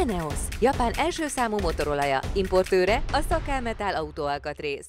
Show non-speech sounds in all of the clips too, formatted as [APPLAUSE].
Eneos, Japán első számú motorolaja, importőre a Szakelmetál autóalkatrész.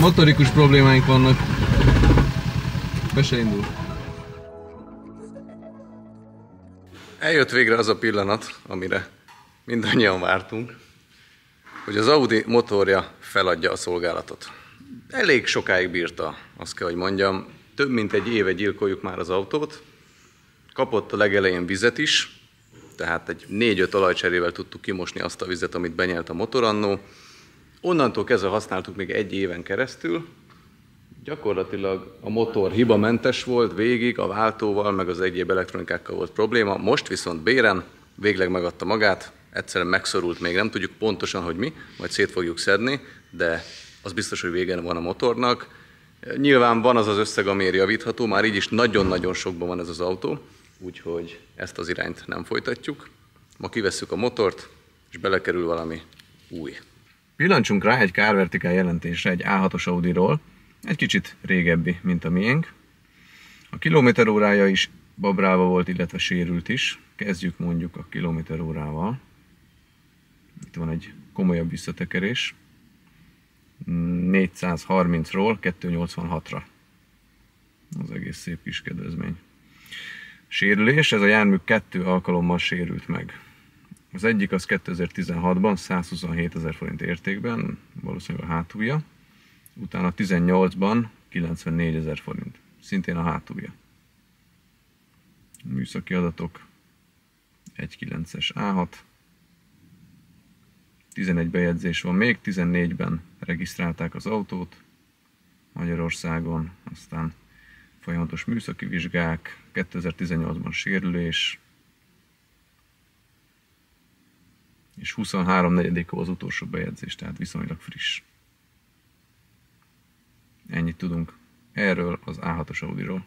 Motorikus problémáink vannak. Be se indul. Eljött végre az a pillanat, amire mindannyian vártunk, hogy az Audi motorja feladja a szolgálatot. Elég sokáig bírta, azt kell, hogy mondjam. Több mint egy éve gyilkoljuk már az autót. Kapott a legelején vizet is, tehát egy 4-5 olajcserével tudtuk kimosni azt a vizet, amit benyelt a motor annó. Onnantól kezdve használtuk még egy éven keresztül. Gyakorlatilag a motor hibamentes volt végig, a váltóval, meg az egyéb elektronikákkal volt probléma. Most viszont béren végleg megadta magát, egyszerűen megszorult még, nem tudjuk pontosan, hogy mi, majd szét fogjuk szedni, de az biztos, hogy vége van a motornak. Nyilván van az az összeg, ami javítható, már így is nagyon-nagyon sokban van ez az autó, úgyhogy ezt az irányt nem folytatjuk. Ma kivesszük a motort, és belekerül valami új. Pillancsunk rá egy kárvertikál jelentésre egy A6-os Audi-ról, egy kicsit régebbi, mint a miénk. A kilométer órája is babrálva volt, illetve sérült is. Kezdjük mondjuk a kilométer órával. Itt van egy komolyabb visszatekerés. 430-ról 286-ra. Az egész szép kis kedvezmény. Sérülés, ez a jármű kettő alkalommal sérült meg. Az egyik az 2016-ban 127 ezer forint értékben, valószínűleg a hátulja. Utána 18-ban 94 ezer forint, szintén a hátulja. Műszaki adatok 1.9-es A6. 11 bejegyzés van még, 14-ben regisztrálták az autót Magyarországon, aztán folyamatos műszaki vizsgák, 2018-ban sérülés, és 23 4 az utolsó bejegyzés, tehát viszonylag friss. Ennyit tudunk erről az A6-os Audi-ról.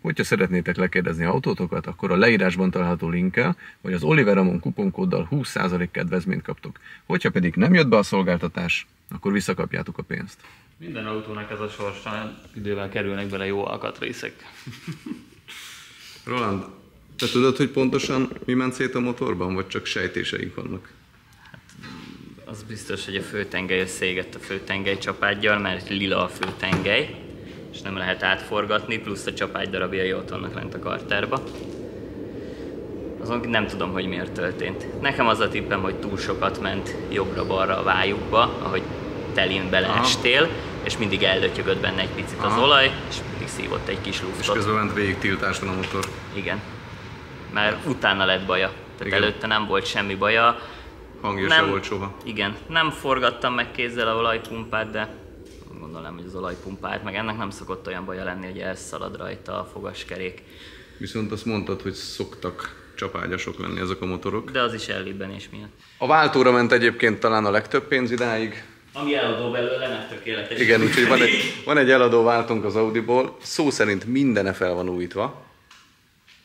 Hogyha szeretnétek lekérdezni autótokat, akkor a leírásban található linkkel, vagy az Oliver Amon kuponkóddal 20% kedvezményt kaptok. Hogyha pedig nem jött be a szolgáltatás, akkor visszakapjátok a pénzt. Minden autónak ez a sorsa, idővel kerülnek bele jó alkatrészek. Roland, te tudod, hogy pontosan mi ment szét a motorban, vagy csak sejtéseink vannak? Az biztos, hogy a főtengely összeégett a főtengely csapádgyal, mert lila a főtengely, és nem lehet átforgatni, plusz a csapágy darabjai ott vannak lent a karterba. Azon nem tudom, hogy miért történt. Nekem az a tippem, hogy túl sokat ment jobbra-balra a vájukba, ahogy telin beleestél, és mindig eldötyögött benne egy picit Aha. az olaj, és mindig szívott egy kis luftot. És közben ment végig tiltáson a motor. Igen. mert utána lett baja. Tehát Igen. előtte nem volt semmi baja. Hangja se volt soha. Igen, nem forgattam meg kézzel a olajpumpát, de gondolom, hogy az olajpumpát, meg ennek nem szokott olyan baja lenni, hogy elszalad rajta a fogaskerék. Viszont azt mondtad, hogy szoktak csapágyasok lenni ezek a motorok. De az is ellibbenés miatt. A váltóra ment egyébként talán a legtöbb pénz idáig. Ami eladó belőle, nem tökéletes. Igen, úgyhogy van egy, van egy eladó váltónk az Audiból, szó szerint mindene fel van újítva,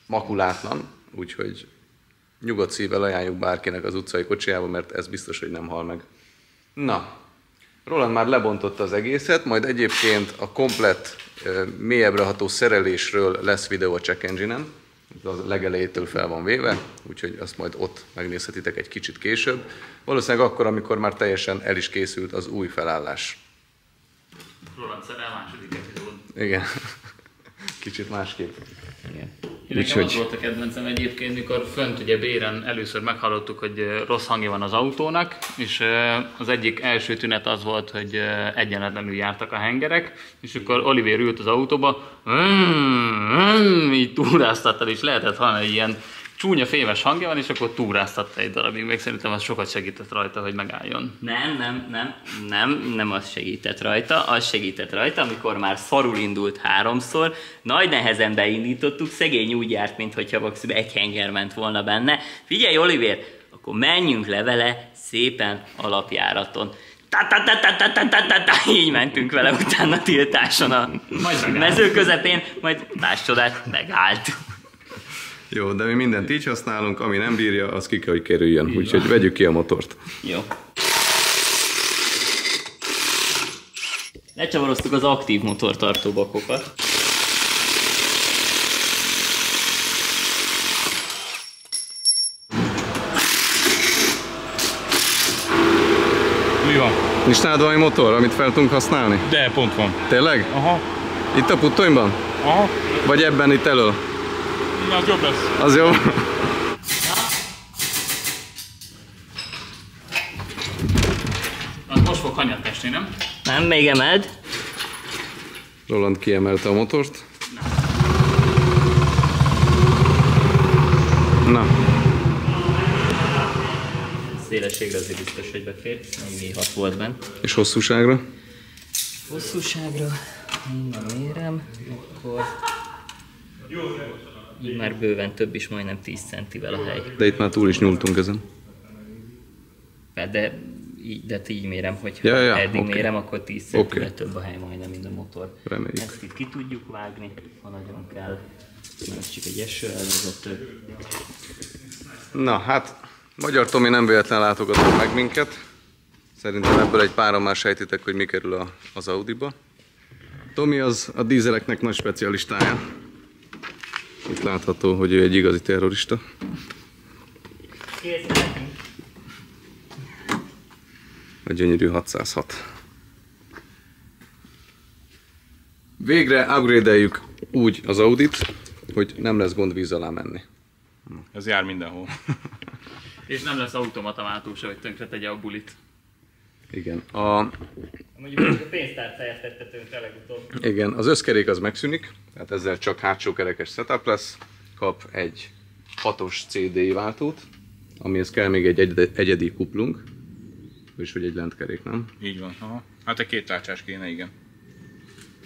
makulátlan, úgyhogy nyugodt szívvel ajánljuk bárkinek az utcai kocsijába, mert ez biztos, hogy nem hal meg. Na, Roland már lebontotta az egészet, majd egyébként a komplett mélyebbre ható szerelésről lesz videó a check engine-en, Ez a legelejétől fel van véve, úgyhogy azt majd ott megnézhetitek egy kicsit később. Valószínűleg akkor, amikor már teljesen el is készült az új felállás. Roland szerel második epizód. Igen. [LAUGHS] Kicsit másképp. Igen. Nekem Úgyhogy- az volt a kedvencem egyébként, mikor fönt ugye Béren először meghallottuk, hogy rossz hangja van az autónak, és az egyik első tünet az volt, hogy egyenletlenül jártak a hengerek, és akkor Oliver ült az autóba, mm, mm, így túráztatta, és lehetett hallani, hogy ilyen csúnya fémes hangja van, és akkor túráztatta egy darabig, még szerintem az sokat segített rajta, hogy megálljon. Nem, nem, nem, nem, nem az segített rajta, az segített rajta, amikor már szarul indult háromszor, nagy nehezen beindítottuk, szegény úgy járt, mintha maximum egy henger ment volna benne. Figyelj, Oliver, akkor menjünk le vele szépen alapjáraton. Ta ta ta ta ta ta ta ta így mentünk vele utána tiltáson a mező közepén, majd más csodát megállt. Jó, de mi mindent így használunk, ami nem bírja, az ki kell, hogy kerüljön. Úgyhogy vegyük ki a motort. Jó. Lecsavaroztuk az aktív motortartó bakokat. Mi van? Nincs nálad valami motor, amit fel tudunk használni? De pont van. Tényleg? Aha, Itt a puttonyban? aha, Vagy ebben itt elől? Az jobb lesz. Az jó? Az most fog hanyat esni, nem? Nem, még emeld. Roland kiemelte a motort. Na, Szélességre azért biztos, hogy befér. Még 6 volt bent. és hosszúságra? Hosszúságra, innen mérem, akkor... Így már bőven több is, majdnem 10 centivel a hely. De itt már túl is nyúltunk ezen. Hát De így, de így mérem, hogy Ja, ja, eddig oké. mérem, akkor 10 centivel Oké. több a hely majdnem, mint a motor. Reméljük. Ezt itt ki tudjuk vágni, ha nagyon kell. Mert csak egy eső elvezető. Na, hát Magyar Tomi nem véletlen látogatott meg minket. Szerintem ebből egy páran már sejtitek, hogy mi kerül a, az Audiba. Tomi az a dízeleknek nagy specialistája. Itt látható, hogy ő egy igazi terrorista. A gyönyörű 606. Végre upgrade úgy az Audit, hogy nem lesz gond víz alá menni. Ez jár mindenhol. És nem lesz automata váltó se, hogy tönkre tegye a bulit. Igen. A, Mondjuk a pénztárcáját tette tönkre legutóbb. igen, az összkerék az megszűnik, tehát ezzel csak hátsó kerekes setup lesz. Kap egy hatos CDI váltót, amihez kell még egy egyedi, egyedi kuplung, és hogy egy lentkerék, nem? Így van. Aha. Hát egy két tárcsás kéne, igen.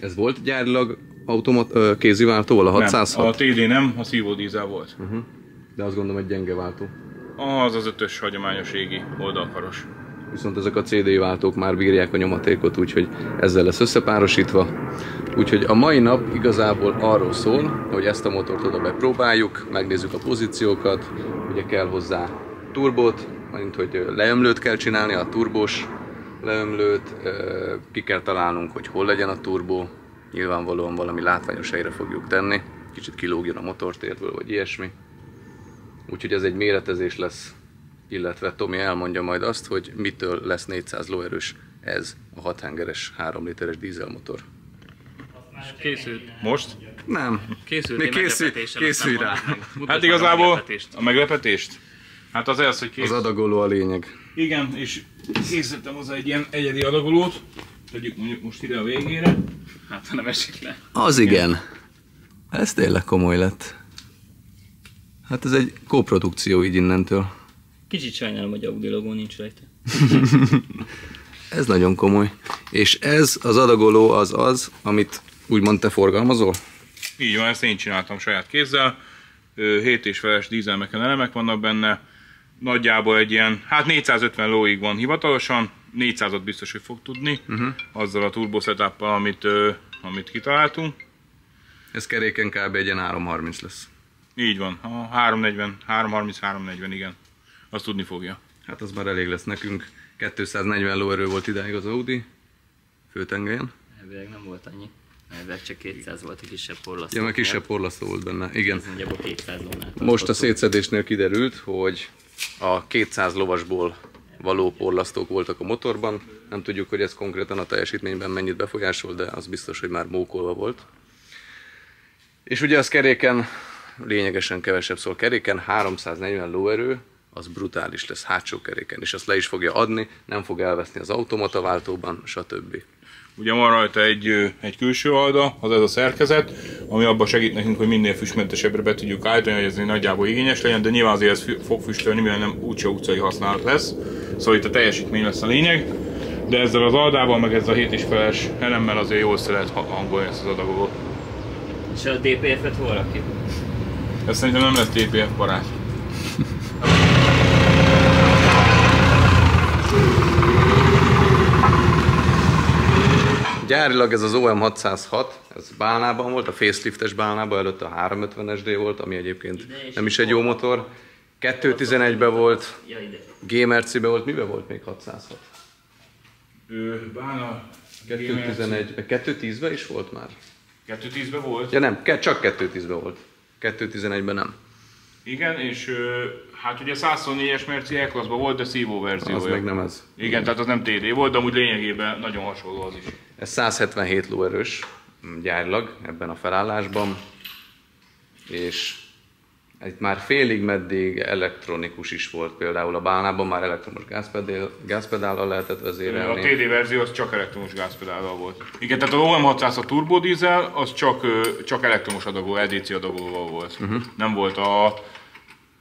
Ez volt gyárilag automat, ö, kéziváltóval a Nem, 606? a TD nem, a szívó dízel volt. De azt gondolom egy gyenge váltó. Az az ötös hagyományos égi oldalkaros. Viszont ezek a CD váltók már bírják a nyomatékot, úgyhogy ezzel lesz összepárosítva. Úgyhogy a mai nap igazából arról szól, hogy ezt a motort oda bepróbáljuk, megnézzük a pozíciókat, ugye kell hozzá turbót, mint hogy leömlőt kell csinálni, a turbós leömlőt, ki kell találnunk, hogy hol legyen a turbó, nyilvánvalóan valami látványos helyre fogjuk tenni, kicsit kilógjon a motortérből, vagy ilyesmi. Úgyhogy ez egy méretezés lesz, illetve Tomi elmondja majd azt, hogy mitől lesz 400 lóerős ez a 6 hengeres 3 literes dízelmotor. Készült. Most? Nem. Készült Még készül- készülj rá. Hát meg a igazából meglepetést. a meglepetést? Hát az az, hogy kész... Az adagoló a lényeg. Igen, és készítettem hozzá egy ilyen egyedi adagolót. Tegyük mondjuk most ide a végére. Hát, ha nem esik le. Az igen. Ez tényleg komoly lett. Hát ez egy kóprodukció így innentől. Kicsit sajnálom, hogy Audi logó nincs rajta. [LAUGHS] Ez nagyon komoly. És ez az adagoló az az, amit úgymond te forgalmazol? Így van, ezt én csináltam saját kézzel. 7 és feles dízelmeken elemek vannak benne. Nagyjából egy ilyen, hát 450 lóig van hivatalosan, 400-at biztos, hogy fog tudni, uh-huh. azzal a turbo setup amit, amit kitaláltunk. Ez keréken kb. egy ilyen 330 lesz. Így van, a 340, 330, 340, igen. Azt tudni fogja. Hát az már elég lesz nekünk. 240 lóerő volt idáig az Audi főtengelyen. Elvileg nem volt annyi. Elvileg csak 200 volt a kisebb porlasztó. Ja, mert kisebb porlasztó volt benne. Igen. Ez nagyjából 200 lónál. Most a szétszedésnél kiderült, hogy a 200 lovasból való porlasztók voltak a motorban. Nem tudjuk, hogy ez konkrétan a teljesítményben mennyit befolyásol, de az biztos, hogy már mókolva volt. És ugye az keréken lényegesen kevesebb, szóval keréken 340 lóerő, az brutális lesz hátsó keréken, és azt le is fogja adni, nem fog elveszni az automata váltóban, stb. Ugye van rajta egy, egy külső alda, az ez a szerkezet, ami abban segít nekünk, hogy minél füstmentesebbre be tudjuk állítani, hogy ez nagyjából igényes legyen, de nyilván azért ez fog füstölni, mivel nem úgyse utcai használat lesz. Szóval itt a teljesítmény lesz a lényeg. De ezzel az aldával, meg ezzel a 7 és feles elemmel azért jól ha- hangolni ezt az adagot. És a DPF-et hol rakjuk? Ez szerintem nem lesz TPF barát. [LAUGHS] Gyárilag ez az OM606, ez bálnában volt, a faceliftes bálnában, előtte a 350SD volt, ami egyébként nem is egy jó motor. 211-ben volt. GMRC-ben volt, miben volt még 606? Ő, bána, 211-ben, 210-ben is volt már? 210-ben volt. Ja nem, csak 210-ben volt. 211-ben nem. Igen, és hát ugye 124-es Merci e volt, de szívó verziója. Az meg nem ez. Igen, tehát az nem TD volt, de amúgy lényegében nagyon hasonló az is. Ez 177 lóerős gyárilag ebben a felállásban, és itt már félig meddig elektronikus is volt például a bálnában, már elektromos gázpedál, gázpedállal lehetett A vezérelni. TD verzió az csak elektromos gázpedállal volt. Igen, tehát az OM600 a turbodiesel, az csak, csak elektromos adagoló, LDC adagolóval volt. Uh-huh. Nem volt a,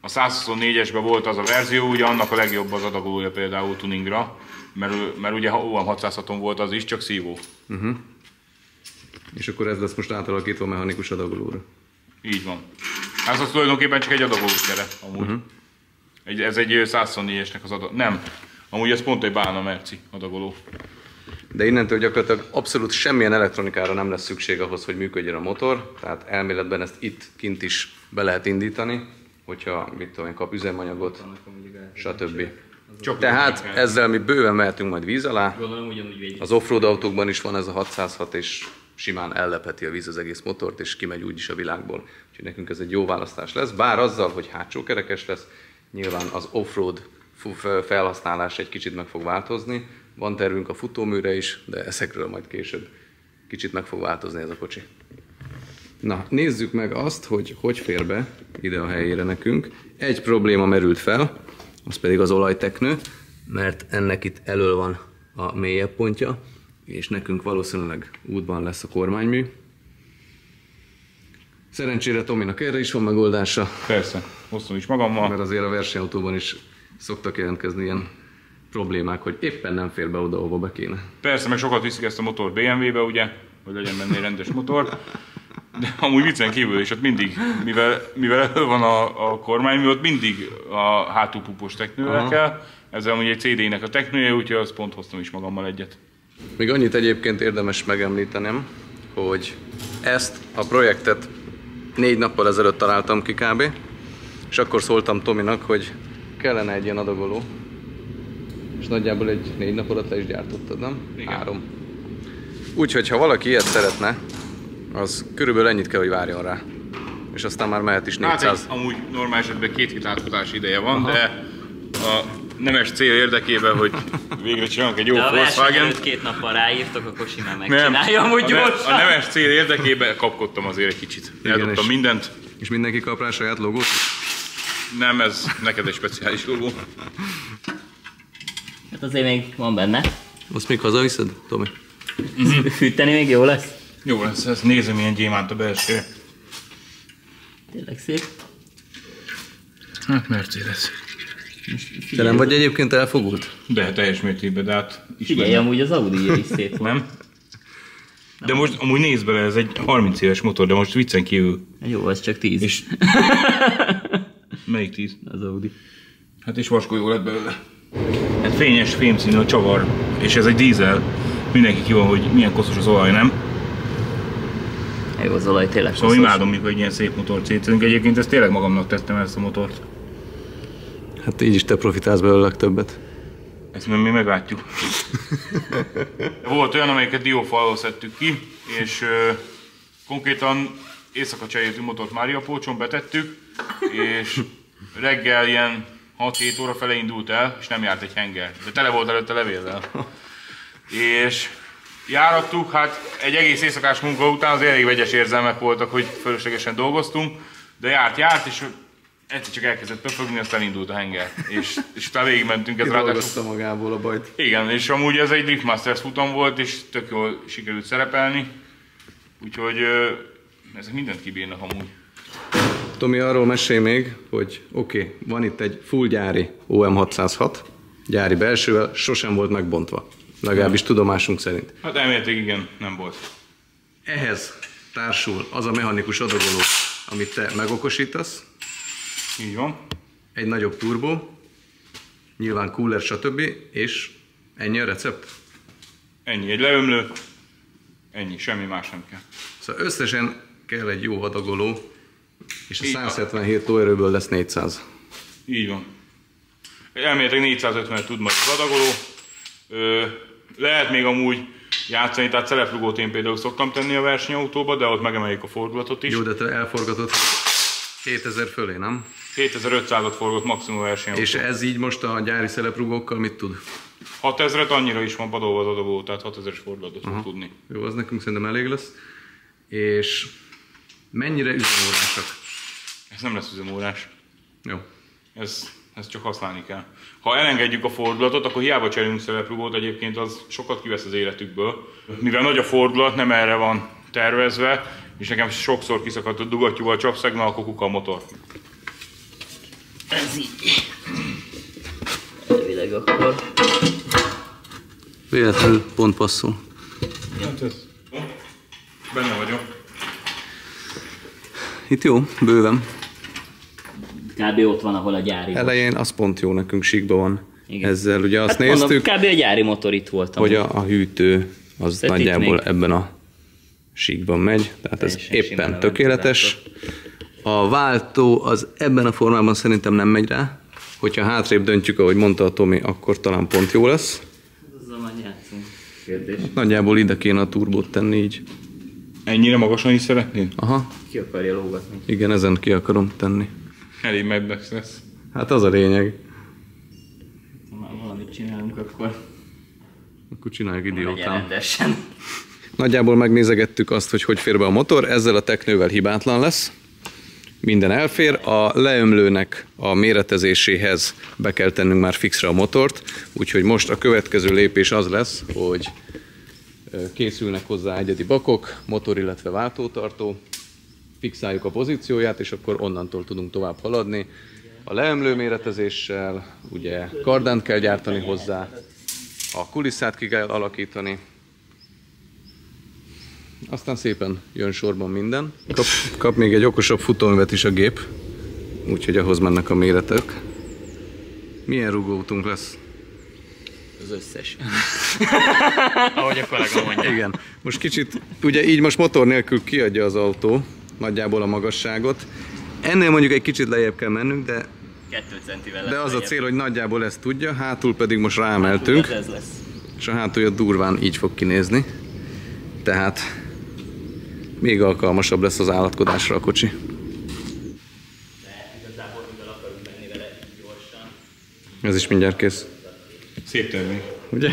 a 124-esben volt az a verzió, ugye annak a legjobb az adagolója például tuningra, mert, mert ugye ha OM600-on volt az is, csak szívó. És akkor ez lesz most átalakítva mechanikus adagolóra. Így van. Ez az tulajdonképpen csak egy adagolós kere, amúgy. Uh-huh. Egy, ez egy ö, 124-esnek az adag... Nem. Amúgy ez pont egy Bána Merci adagoló. De innentől gyakorlatilag abszolút semmilyen elektronikára nem lesz szükség ahhoz, hogy működjön a motor, tehát elméletben ezt itt kint is be lehet indítani, hogyha mit tudom én, kap üzemanyagot, stb. Csak Tehát ezzel mi bőven mehetünk majd víz alá. Az offroad autókban is van ez a 606, és simán ellepeti a víz az egész motort, és kimegy úgyis a világból. Úgyhogy nekünk ez egy jó választás lesz, bár azzal, hogy hátsó kerekes lesz, nyilván az offroad felhasználás egy kicsit meg fog változni. Van tervünk a futóműre is, de ezekről majd később kicsit meg fog változni ez a kocsi. Na, nézzük meg azt, hogy hogy fér be ide a helyére nekünk. Egy probléma merült fel, az pedig az olajteknő, mert ennek itt elől van a mélyebb pontja, és nekünk valószínűleg útban lesz a kormánymű. Szerencsére Tominak erre is van megoldása, Persze, hoztam is magammal. mert azért a versenyautóban is szoktak jelentkezni ilyen problémák, hogy éppen nem fér be oda, ahova be kéne. Persze, meg sokat viszik ezt a motort BMW-be, ugye, hogy legyen benne rendes motor. De amúgy viccen kívül is ott mindig, mivel, mivel elő [LAUGHS] van a, a kormány, ott mindig a hátulpupos teknőre Aha. kell. Ezzel amúgy egy CD-nek a teknője, úgyhogy azt pont hoztam is magammal egyet. Még annyit egyébként érdemes megemlítenem, hogy ezt a projektet négy nappal ezelőtt találtam ki kb. És akkor szóltam Tominak, hogy kellene egy ilyen adagoló. És nagyjából egy négy nap alatt le is gyártottad, nem? Igen. Három. Úgyhogy ha valaki ilyet szeretne, az körülbelül ennyit kell, hogy várjon rá. És aztán már mehet is Hát 400. egy, amúgy normális esetben két hét átfutási ideje van, de a nemes cél érdekében, hogy végre csinálunk egy jó De Volkswagen. előtt két nappal ráírtok, akkor simán Nem, megcsinálja amúgy a, ne, gyorsan. a nemes cél érdekében kapkodtam azért egy kicsit. Eldobtam és- mindent. És mindenki kap rá saját logót? Nem, ez neked egy speciális logó. Hát azért még van benne. Azt még hazaviszed, Tomi? [LAUGHS] Fűteni még jó lesz? Jó lesz, ez nézem milyen gyémánt a belső. Tényleg szép. Hát Mercedes. Te nem vagy egyébként elfogult? De teljes mértékben, de hát Figyelj, ismerem. amúgy az Audi is szép volt. Nem? De most amúgy nézd bele, ez egy 30 éves motor, de most viccen kívül. Jó, az csak 10. És... [LAUGHS] Melyik 10? Az Audi. Hát és vaskó lett belőle. Hát fényes, fémszínű a csavar, és ez egy dízel. Mindenki ki van, hogy milyen koszos az olaj, nem? Jó, az olaj tényleg Szóval koszos. imádom, mikor egy ilyen szép motort szétszedünk. Egyébként ezt tényleg magamnak tettem ezt a motort. Hát így is te profitálsz belőle legtöbbet. Ezt még mi meglátjuk. Volt olyan, amelyiket diófalval szedtük ki, és ö, konkrétan éjszaka cseréltünk motort Mária Pócson, betettük, és reggel ilyen 6-7 óra fele indult el, és nem járt egy henger. De tele volt előtte levéllel. És járattuk, hát egy egész éjszakás munka után az elég vegyes érzelmek voltak, hogy fölöslegesen dolgoztunk, de járt, járt, és egyszer csak elkezdett pöfögni, aztán indult a henger. És, és utána végigmentünk, ez ráadásul magából a bajt. igen, és amúgy ez egy Drift Masters futam volt, és tök jól sikerült szerepelni. Úgyhogy ezek mindent kibírnak amúgy. Tomi, arról mesélj még, hogy oké, okay, van itt egy full gyári OM606, gyári belsővel, sosem volt megbontva. Legalábbis tudomásunk szerint. Hát elméletileg igen, nem volt. Ehhez társul az a mechanikus adagoló, amit te megokosítasz, Így van. egy nagyobb turbó, nyilván cooler, stb. és ennyi a recept. Ennyi, egy leömlő, ennyi, semmi más nem kell. Szóval összesen kell egy jó adagoló, és a Így van. 177 lóerőből lesz 400. Így van. Elméletileg 450 tud majd az adagoló. Ö, lehet még amúgy játszani, tehát szereplugót én például szoktam tenni a versenyautóba, de ott megemeljük a fordulatot is. Jó, de te elforgatod 2000 fölé, nem? 7500-at forgott maximum versenyautó. És ez így most a gyári szeleprugókkal mit tud? 6000-et annyira is van padolva az adagoló, tehát 6000-es fordulatot fog tudni. Jó, az nekünk szerintem elég lesz. És mennyire üzemórásak? Ez nem lesz üzemórás. Jó. Ez, ezt csak használni kell. Ha elengedjük a fordulatot, akkor hiába cserélünk szereprugót, egyébként az sokat kivesz az életükből. Mivel nagy a fordulat, nem erre van tervezve, és nekem sokszor kiszakadt a dugattyúval csapszegna, akkor kuka a motor. Ez így. Elvileg akkor. Véletlenül pont passzol. Hát ez... Benne vagyok. Itt jó, bőven. Kb. ott van, ahol a gyári volt. Elején az pont jó nekünk síkban van. Igen. Ezzel ugye azt Hát néztük, mondom, kb. a gyári motor itt volt. hogy a, a hűtő az Tehát nagyjából még- ebben a síkban megy, tehát ez Teljesen éppen tökéletes. A váltó az ebben a formában szerintem nem megy rá. Hogyha hátrébb döntjük, ahogy mondta a Tomi, akkor talán pont jó lesz. Azzal majd játszunk. Kérdés. Nagyjából ide kéne a turbót tenni így. Ennyire magasan is szeretnéd? Aha, Ki akarja lógatni? igen, ezen ki akarom tenni. Elég Madmax lesz. Hát az a lényeg. Ha már valamit csinálunk, akkor Akkor csináljuk idiótán. rendesen. Nagyjából megnézegettük azt, hogy hogy fér be a motor, ezzel a teknővel hibátlan lesz. Minden elfér, a leömlőnek a méretezéséhez be kell tennünk már fixre a motort, úgyhogy most a következő lépés az lesz, hogy készülnek hozzá egyedi bakok, motor, illetve váltótartó, fixáljuk a pozícióját, és akkor onnantól tudunk tovább haladni. A leömlő méretezéssel, ugye kardánt kell gyártani hozzá, a kulisszát ki kell alakítani, aztán szépen jön sorban minden. Kap, kap még egy okosabb futóművet is a gép, úgyhogy ahhoz mennek a méretek. Milyen rugóutunk lesz? Az összes. [LAUGHS] Ahogy a kollega mondja. Igen. Most kicsit, ugye így most motor nélkül kiadja az autó, nagyjából a magasságot. Ennél mondjuk egy kicsit lejjebb kell mennünk, de, Kettő centivel de az a cél, hogy nagyjából ezt tudja, hátul pedig most ráemeltünk, Ez, lesz. és a hátulja durván így fog kinézni. Tehát még alkalmasabb lesz az állatkodásra a kocsi. Ez is mindjárt kész. Szép termék. Ugye?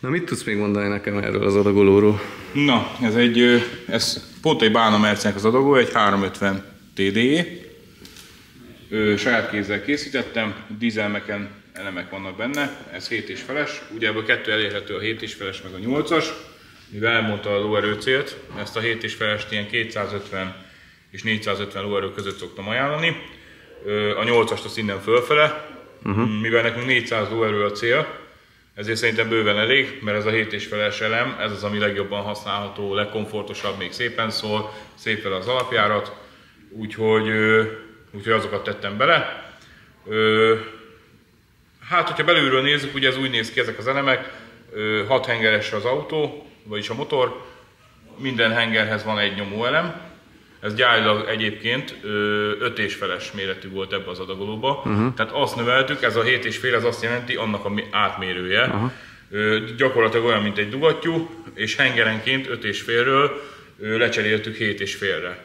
Na mit tudsz még mondani nekem erről az adagolóról? Na, ez egy, ez pont egy Bána Mercenek az adagó, egy 350 TDE. Ö, saját kézzel készítettem, dízelmeken elemek vannak benne, ez 7 és feles, ugye ebből kettő elérhető a 7 és feles meg a 8-as, mivel elmondta a lóerő célt, ezt a 7 és felest ilyen 250 és 450 lóerő között szoktam ajánlani. A 8-ast azt innen fölfele, uh-huh. mivel nekünk 400 lóerő a cél, ezért szerintem bőven elég, mert ez a 7 és feles elem, ez az, ami legjobban használható, legkomfortosabb, még szépen szól, szép vele az alapjárat, úgyhogy, úgyhogy azokat tettem bele. Hát, hogyha belülről nézzük, ugye ez úgy néz ki ezek az elemek, 6 hengeres az autó, vagyis a motor, minden hengerhez van egy nyomóelem, ez gyárilag egyébként 5 és feles méretű volt ebbe az adagolóba, uh-huh. tehát azt növeltük, ez a 7 és fél, ez azt jelenti annak a átmérője. Uh-huh. Ö, gyakorlatilag olyan, mint egy dugattyú, és hengerenként 5 és félről lecseréltük 7 és félre.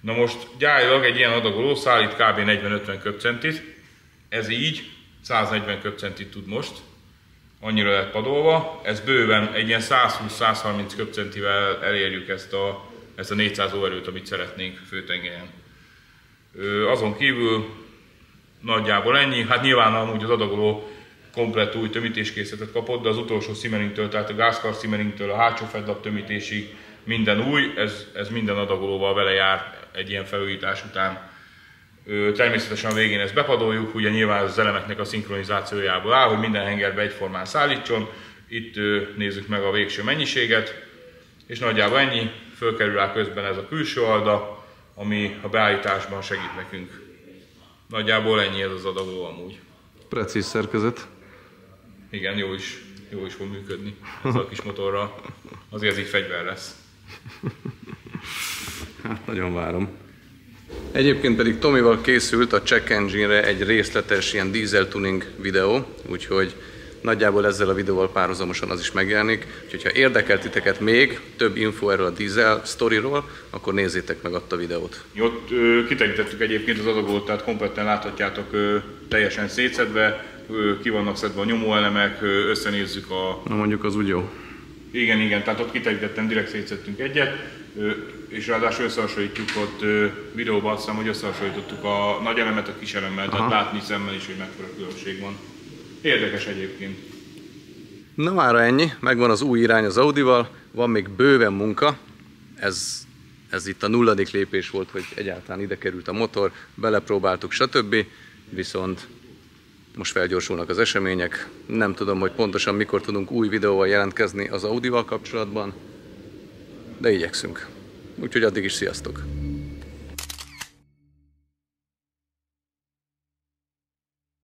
Na most gyárilag egy ilyen adagoló szállít kb. 40-50 köbcentit, ez így 140 köbcentit tud most, annyira lett padolva, ez bőven egy ilyen 120-130 köbcentivel elérjük ezt a, ezt a 400 lóerőt, amit szeretnénk főtengelyen. Azon kívül nagyjából ennyi, hát nyilván amúgy az adagoló komplett új tömítéskészletet kapott, de az utolsó szimmeringtől, tehát a gázkar szimmeringtől a hátsó fedlap tömítésig minden új, ez, ez minden adagolóval vele jár egy ilyen felújítás után. Természetesen a végén ezt bepadoljuk, ugye nyilván az elemeknek a szinkronizációjából áll, hogy minden hengerbe egyformán szállítson. Itt nézzük meg a végső mennyiséget, és nagyjából ennyi, fölkerül rá közben ez a külső alda, ami a beállításban segít nekünk. Nagyjából ennyi ez az adagoló amúgy. Precíz szerkezet. Igen, jó is, jó is fog működni ez a kis motorral. Azért ez így fegyver lesz. Hát nagyon várom. Egyébként pedig Tomival készült a Check Engine-re egy részletes ilyen diesel tuning videó, úgyhogy nagyjából ezzel a videóval párhuzamosan az is megjelenik. Úgyhogy ha érdekel titeket még több info erről a diesel sztoriról, akkor nézzétek meg azt a videót. Ott ö, kiterítettük egyébként az adagolót, tehát kompletten láthatjátok ö, teljesen szétszedve, ö, ki vannak szedve a nyomóelemek, ö, összenézzük a... Na mondjuk az úgy jó. Igen, igen, tehát ott kiterítetten direkt szétszedtünk egyet, és ráadásul összehasonlítjuk ott videóban azt hiszem, hogy összehasonlítottuk a nagy elemet a kis elemmel, tehát látni szemmel is, hogy mekkora különbség van. Érdekes egyébként. Na mára ennyi, megvan az új irány az Audival, van még bőven munka, ez, ez itt a nulladik lépés volt, hogy egyáltalán ide került a motor, belepróbáltuk, stb. Viszont most felgyorsulnak az események, nem tudom, hogy pontosan mikor tudunk új videóval jelentkezni az Audival kapcsolatban, de igyekszünk. Úgyhogy addig is sziasztok!